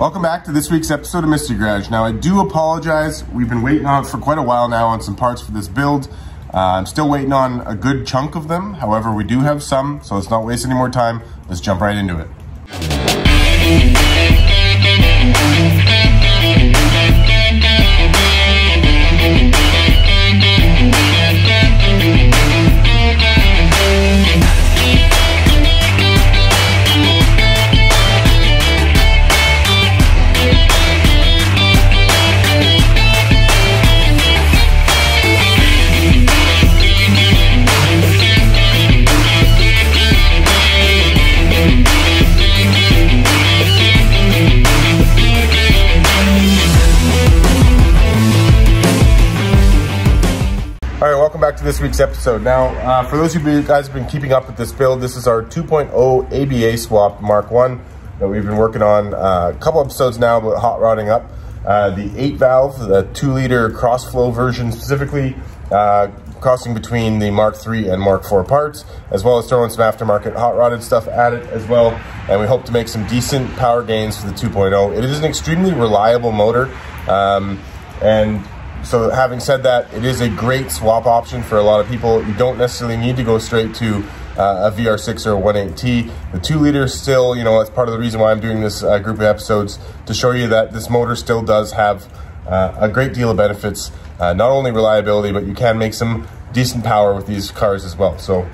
Welcome back to this week's episode of Mystery Garage. Now, I do apologize. We've been waiting on for quite a while now on some parts for this build. Uh, I'm still waiting on a good chunk of them. However, we do have some, so let's not waste any more time. Let's jump right into it. Back to this week's episode. Now, uh, for those of you guys have been keeping up with this build, this is our 2.0 ABA swap Mark 1 that we've been working on uh, a couple episodes now about hot rodding up. Uh, the 8 valve, the 2 liter cross flow version specifically, uh, crossing between the Mark 3 and Mark 4 parts, as well as throwing some aftermarket hot rodded stuff at it as well. And we hope to make some decent power gains for the 2.0. It is an extremely reliable motor. Um, and so having said that, it is a great swap option for a lot of people. You don't necessarily need to go straight to uh, a VR6 or a 1.8T. The 2 liter still, you know, that's part of the reason why I'm doing this uh, group of episodes to show you that this motor still does have uh, a great deal of benefits. Uh, not only reliability, but you can make some decent power with these cars as well. So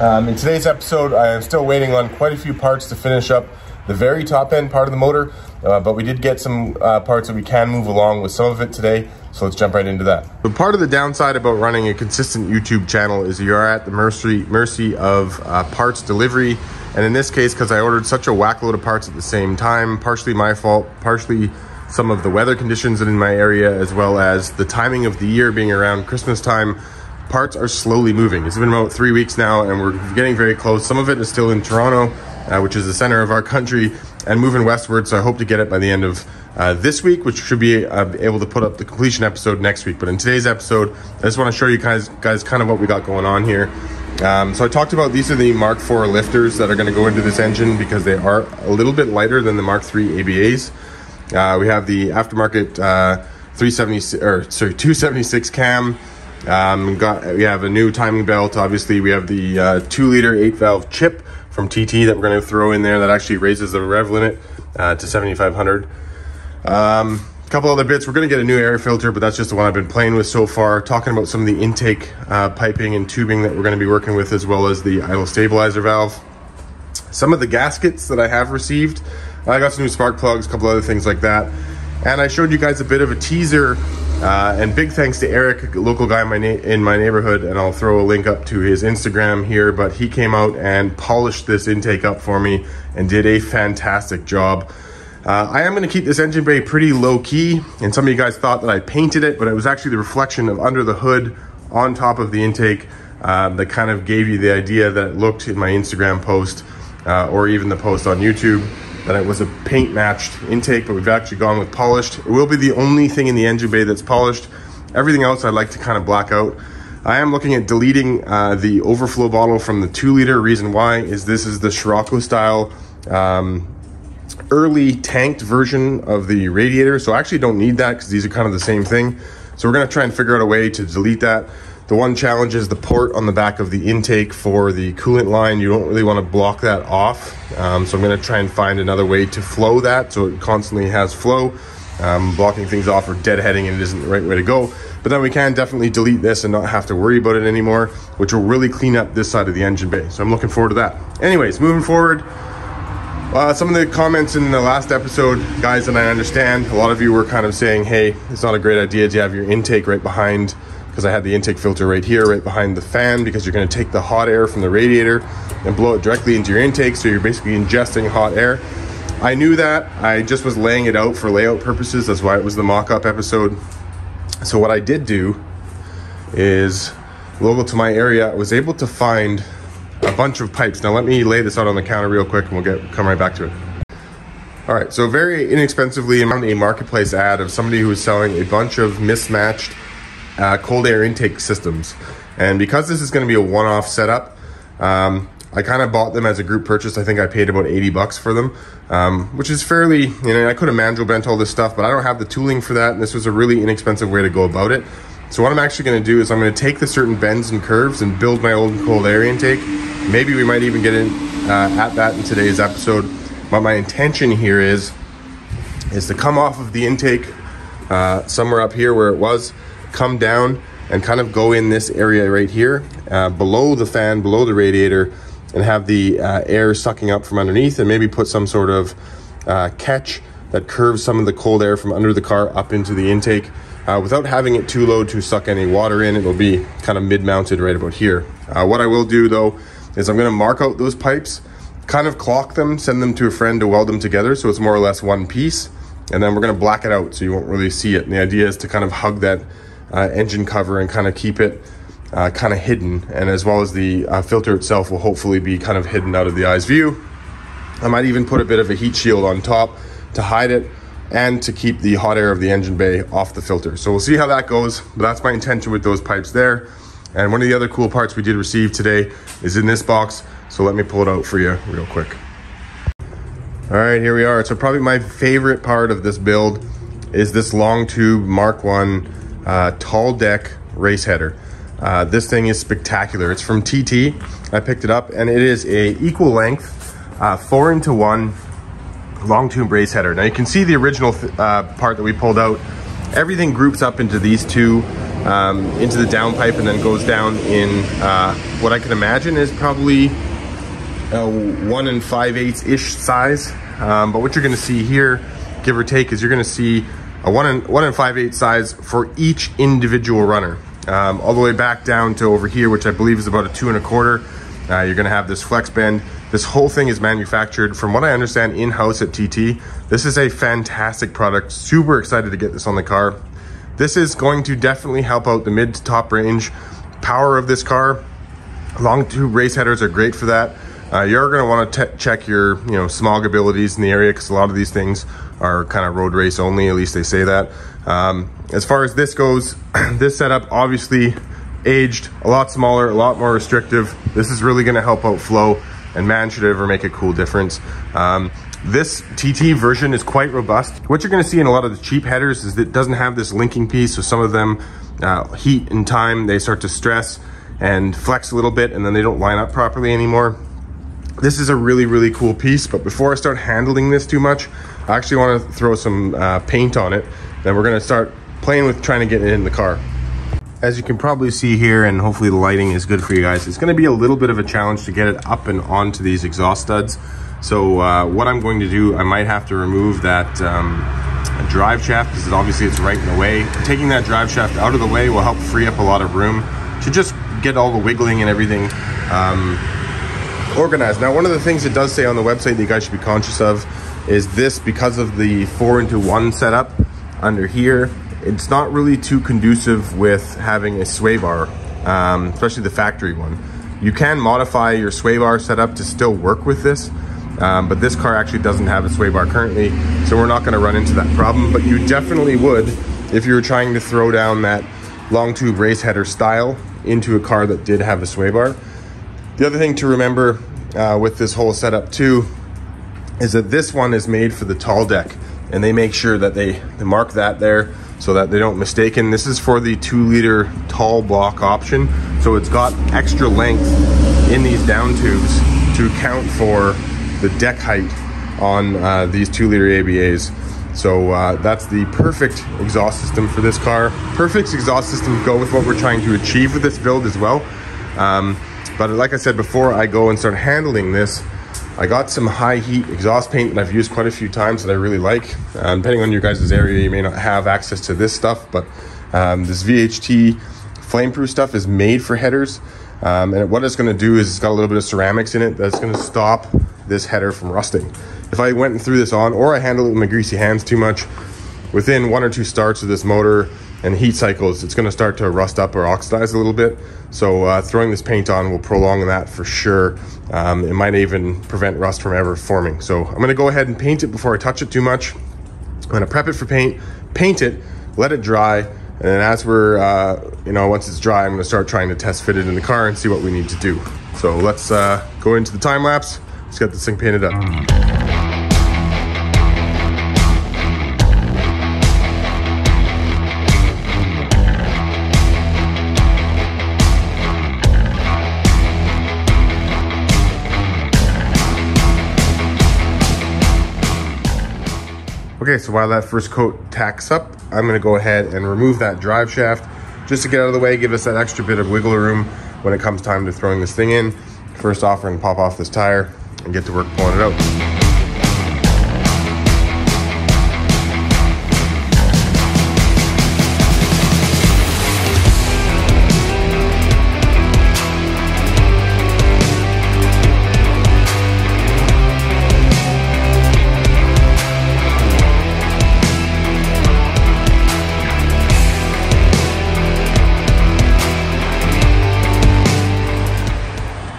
um, in today's episode, I am still waiting on quite a few parts to finish up the very top end part of the motor, uh, but we did get some uh, parts that we can move along with some of it today. So let's jump right into that. But part of the downside about running a consistent YouTube channel is you are at the mercy, mercy of uh, parts delivery. And in this case, because I ordered such a whack load of parts at the same time, partially my fault, partially some of the weather conditions in my area, as well as the timing of the year being around Christmas time, parts are slowly moving. It's been about three weeks now and we're getting very close. Some of it is still in Toronto, uh, which is the center of our country, and moving westward. So I hope to get it by the end of uh, this week, which should be uh, able to put up the completion episode next week. But in today's episode, I just want to show you guys, guys kind of what we got going on here. Um, so I talked about these are the Mark IV lifters that are going to go into this engine because they are a little bit lighter than the Mark III ABAs. Uh, we have the aftermarket uh, 370 or sorry 276 cam. Um, got we have a new timing belt. Obviously, we have the uh, two liter eight valve chip from TT that we're going to throw in there that actually raises the rev limit uh, to 7500. Um, a couple other bits. We're going to get a new air filter, but that's just the one I've been playing with so far. Talking about some of the intake uh, piping and tubing that we're going to be working with, as well as the idle stabilizer valve. Some of the gaskets that I have received. I got some new spark plugs, a couple other things like that. And I showed you guys a bit of a teaser. Uh, and big thanks to Eric, local guy in my, in my neighborhood, and I'll throw a link up to his Instagram here. But he came out and polished this intake up for me and did a fantastic job. Uh, I am going to keep this engine bay pretty low key, and some of you guys thought that I painted it, but it was actually the reflection of under the hood on top of the intake uh, that kind of gave you the idea that it looked in my Instagram post uh, or even the post on YouTube that it was a paint matched intake, but we've actually gone with polished. It will be the only thing in the engine bay that's polished. Everything else I'd like to kind of black out. I am looking at deleting uh, the overflow bottle from the two liter. Reason why is this is the Scirocco style um, early tanked version of the radiator. So I actually don't need that because these are kind of the same thing. So we're gonna try and figure out a way to delete that. The one challenge is the port on the back of the intake for the coolant line. You don't really want to block that off. Um, so I'm going to try and find another way to flow that so it constantly has flow. Um, blocking things off or deadheading and it isn't the right way to go. But then we can definitely delete this and not have to worry about it anymore, which will really clean up this side of the engine bay. So I'm looking forward to that. Anyways, moving forward, uh, some of the comments in the last episode, guys, and I understand a lot of you were kind of saying, hey, it's not a great idea to have your intake right behind because I had the intake filter right here, right behind the fan, because you're going to take the hot air from the radiator and blow it directly into your intake. So you're basically ingesting hot air. I knew that. I just was laying it out for layout purposes. That's why it was the mock up episode. So, what I did do is local to my area, I was able to find a bunch of pipes. Now, let me lay this out on the counter real quick and we'll get come right back to it. All right, so very inexpensively, I found a marketplace ad of somebody who was selling a bunch of mismatched uh, cold air intake systems. And because this is going to be a one-off setup, um, I kind of bought them as a group purchase. I think I paid about 80 bucks for them, um, which is fairly, you know, I could have manual bent all this stuff, but I don't have the tooling for that. And this was a really inexpensive way to go about it. So what I'm actually going to do is I'm going to take the certain bends and curves and build my old cold air intake. Maybe we might even get in uh, at that in today's episode. But my intention here is, is to come off of the intake uh, somewhere up here where it was, come down and kind of go in this area right here, uh, below the fan, below the radiator, and have the uh, air sucking up from underneath and maybe put some sort of uh, catch that curves some of the cold air from under the car up into the intake. Uh, without having it too low to suck any water in, it'll be kind of mid-mounted right about here. Uh, what I will do though, is I'm gonna mark out those pipes, kind of clock them, send them to a friend to weld them together so it's more or less one piece, and then we're gonna black it out so you won't really see it. And the idea is to kind of hug that engine cover and kind of keep it uh, kind of hidden, and as well as the uh, filter itself will hopefully be kind of hidden out of the eye's view. I might even put a bit of a heat shield on top to hide it and to keep the hot air of the engine bay off the filter. So we'll see how that goes, but that's my intention with those pipes there. And one of the other cool parts we did receive today is in this box. So let me pull it out for you real quick. All right, here we are. So probably my favorite part of this build is this long tube Mark 1 uh, tall deck race header. Uh, this thing is spectacular. It's from TT. I picked it up and it is a equal length, uh, four into one long tube race header. Now you can see the original uh, part that we pulled out. Everything groups up into these two, um, into the downpipe and then goes down in uh, what I can imagine is probably a one and five eighths ish size. Um, but what you're gonna see here, give or take, is you're gonna see a one and, one and five eight size for each individual runner um, all the way back down to over here, which I believe is about a two and a quarter. Uh, you're gonna have this flex bend. This whole thing is manufactured, from what I understand, in-house at TT. This is a fantastic product. Super excited to get this on the car. This is going to definitely help out the mid to top range power of this car. Long tube race headers are great for that. Uh, you're going to want to check your you know smog abilities in the area because a lot of these things are kind of road race only at least they say that um, as far as this goes this setup obviously aged a lot smaller a lot more restrictive this is really going to help out flow and man should ever make a cool difference um, this TT version is quite robust. What you're gonna see in a lot of the cheap headers is that it doesn't have this linking piece, so some of them uh, heat and time, they start to stress and flex a little bit and then they don't line up properly anymore. This is a really, really cool piece, but before I start handling this too much, I actually wanna throw some uh, paint on it. Then we're gonna start playing with trying to get it in the car. As you can probably see here, and hopefully the lighting is good for you guys, it's gonna be a little bit of a challenge to get it up and onto these exhaust studs. So uh, what I'm going to do, I might have to remove that um, drive shaft because obviously it's right in the way. Taking that drive shaft out of the way will help free up a lot of room to just get all the wiggling and everything um, organized. Now, one of the things it does say on the website that you guys should be conscious of is this, because of the four into one setup under here, it's not really too conducive with having a sway bar, um, especially the factory one. You can modify your sway bar setup to still work with this, um, but this car actually doesn't have a sway bar currently, so we're not gonna run into that problem, but you definitely would if you were trying to throw down that long tube race header style into a car that did have a sway bar. The other thing to remember uh, with this whole setup too is that this one is made for the tall deck and they make sure that they, they mark that there so that they don't mistaken. This is for the two liter tall block option. So it's got extra length in these down tubes to account for the deck height on uh, these two liter ABAs. So uh, that's the perfect exhaust system for this car. Perfect exhaust system to go with what we're trying to achieve with this build as well. Um, but like I said before, I go and start handling this. I got some high heat exhaust paint that I've used quite a few times that I really like. Um, depending on your guys' area, you may not have access to this stuff, but um, this VHT flameproof stuff is made for headers. Um, and what it's gonna do is it's got a little bit of ceramics in it that's gonna stop this header from rusting. If I went and threw this on or I handle it with my greasy hands too much, within one or two starts of this motor, and heat cycles, it's gonna start to rust up or oxidize a little bit. So uh, throwing this paint on will prolong that for sure. Um, it might even prevent rust from ever forming. So I'm gonna go ahead and paint it before I touch it too much. I'm gonna prep it for paint, paint it, let it dry, and then as we're, uh, you know, once it's dry, I'm gonna start trying to test fit it in the car and see what we need to do. So let's, uh, go into the time lapse. Let's get this thing painted up. Okay, so while that first coat tacks up, I'm gonna go ahead and remove that drive shaft just to get out of the way, give us that extra bit of wiggle room when it comes time to throwing this thing in. First off, we're gonna pop off this tire and get to work pulling it out.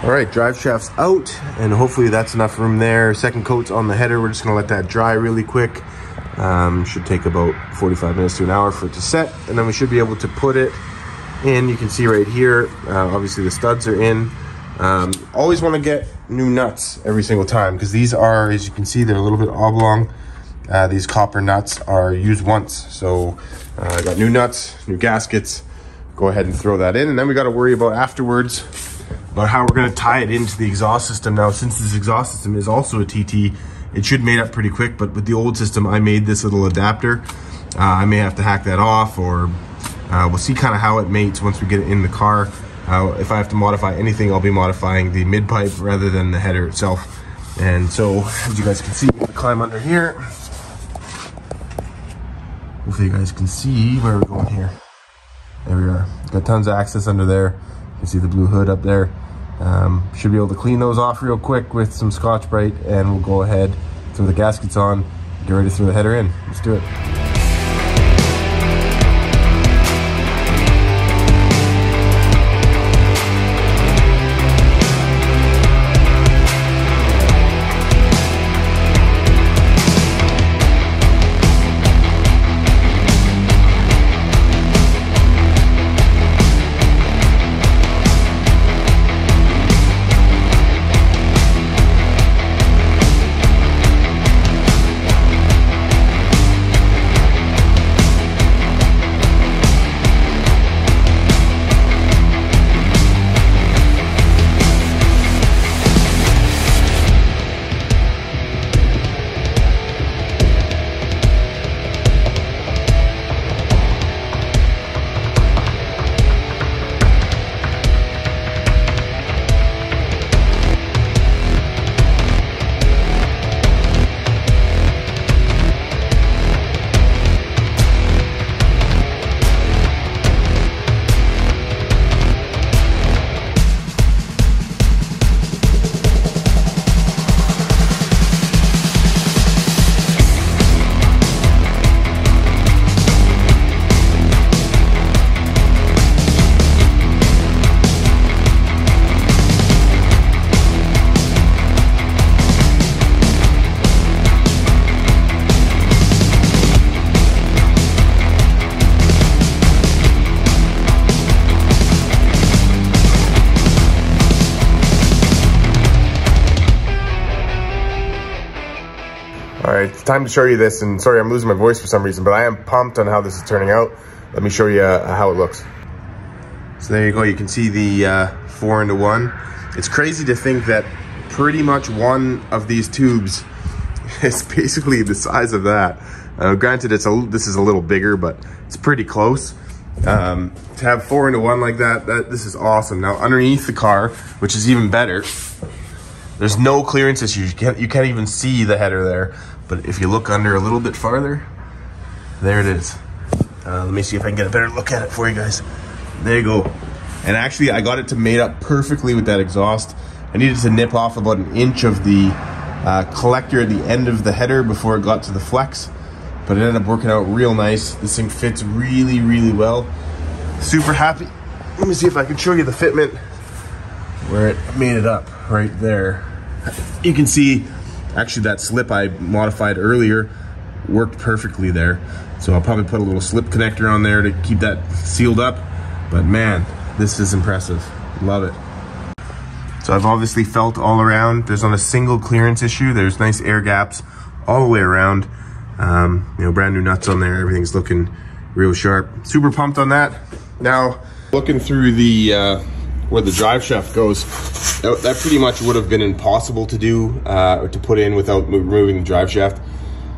All right, drive shaft's out, and hopefully that's enough room there. Second coat's on the header. We're just gonna let that dry really quick. Um, should take about 45 minutes to an hour for it to set, and then we should be able to put it in. You can see right here, uh, obviously the studs are in. Um, always wanna get new nuts every single time, because these are, as you can see, they're a little bit oblong. Uh, these copper nuts are used once. So uh, I got new nuts, new gaskets. Go ahead and throw that in, and then we gotta worry about afterwards about how we're gonna tie it into the exhaust system. Now, since this exhaust system is also a TT, it should mate up pretty quick, but with the old system, I made this little adapter. Uh, I may have to hack that off or uh, we'll see kind of how it mates once we get it in the car. Uh, if I have to modify anything, I'll be modifying the mid pipe rather than the header itself. And so, as you guys can see, climb under here. Hopefully you guys can see where we're going here. There we are. Got tons of access under there. You can see the blue hood up there. Um, should be able to clean those off real quick with some Scotch-Brite and we'll go ahead, throw the gaskets on, get ready to throw the header in. Let's do it. Right, it's time to show you this. And sorry, I'm losing my voice for some reason, but I am pumped on how this is turning out. Let me show you uh, how it looks. So there you go. You can see the uh, four into one. It's crazy to think that pretty much one of these tubes is basically the size of that. Uh, granted, it's a this is a little bigger, but it's pretty close. Um, to have four into one like that, that this is awesome. Now underneath the car, which is even better, there's no clearance issues. You can't, you can't even see the header there. But if you look under a little bit farther, there it is. Uh, let me see if I can get a better look at it for you guys. There you go. And actually, I got it to mate up perfectly with that exhaust. I needed to nip off about an inch of the uh, collector at the end of the header before it got to the flex. But it ended up working out real nice. This thing fits really, really well. Super happy. Let me see if I can show you the fitment where it made it up right there. You can see actually that slip I modified earlier worked perfectly there. So I'll probably put a little slip connector on there to keep that sealed up. But man, this is impressive. Love it. So I've obviously felt all around. There's not a single clearance issue. There's nice air gaps all the way around. Um, you know, brand new nuts on there. Everything's looking real sharp. Super pumped on that. Now, looking through the, uh, where the drive shaft goes, that, that, pretty much would have been impossible to do, uh, or to put in without removing the drive shaft.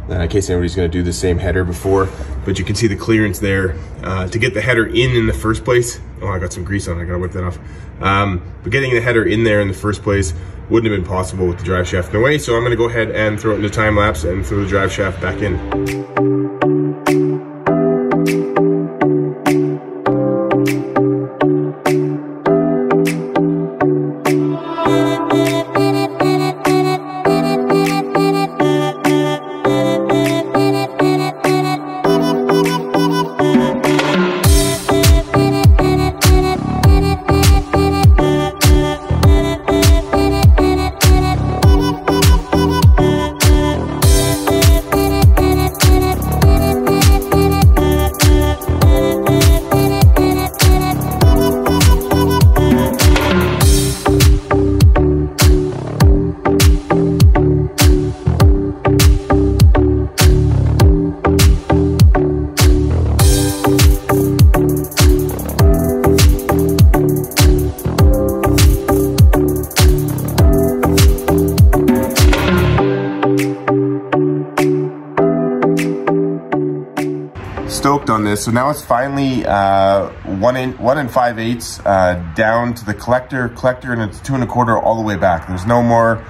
Uh, in case anybody's gonna do the same header before, but you can see the clearance there. Uh, to get the header in in the first place, oh, I got some grease on, I gotta whip that off. Um, but getting the header in there in the first place wouldn't have been possible with the drive shaft in the way, so I'm gonna go ahead and throw it into time lapse and throw the drive shaft back in. Stoked on this. So now it's finally uh, one in one and five eighths uh, down to the collector, collector, and it's two and a quarter all the way back. There's no more.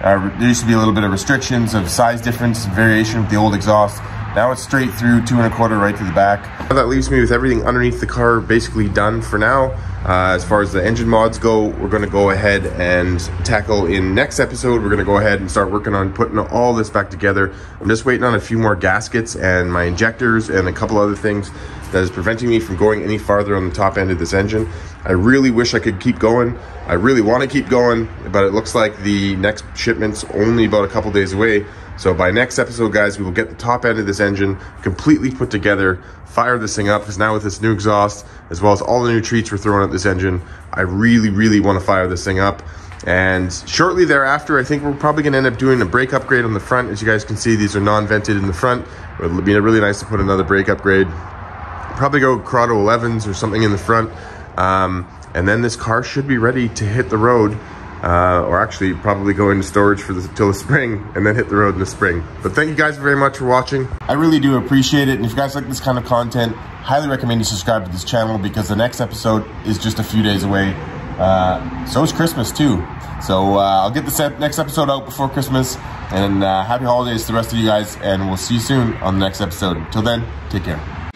Uh, there used to be a little bit of restrictions of size difference, variation with the old exhaust. Now it's straight through two and a quarter right to the back. That leaves me with everything underneath the car basically done for now. Uh, as far as the engine mods go, we're going to go ahead and tackle in next episode. We're going to go ahead and start working on putting all this back together. I'm just waiting on a few more gaskets and my injectors and a couple other things that is preventing me from going any farther on the top end of this engine. I really wish I could keep going. I really want to keep going, but it looks like the next shipment's only about a couple days away. So by next episode, guys, we will get the top end of this engine completely put together, fire this thing up, because now with this new exhaust, as well as all the new treats we're throwing at this engine, I really, really want to fire this thing up. And shortly thereafter, I think we're probably going to end up doing a brake upgrade on the front. As you guys can see, these are non-vented in the front. It would be really nice to put another brake upgrade. Probably go Corrado 11s or something in the front. Um, and then this car should be ready to hit the road uh, or actually probably go into storage for the, till the spring and then hit the road in the spring. But thank you guys very much for watching. I really do appreciate it. And if you guys like this kind of content, highly recommend you subscribe to this channel because the next episode is just a few days away. Uh, so is Christmas too. So uh, I'll get the next episode out before Christmas. And uh, happy holidays to the rest of you guys. And we'll see you soon on the next episode. Till then, take care.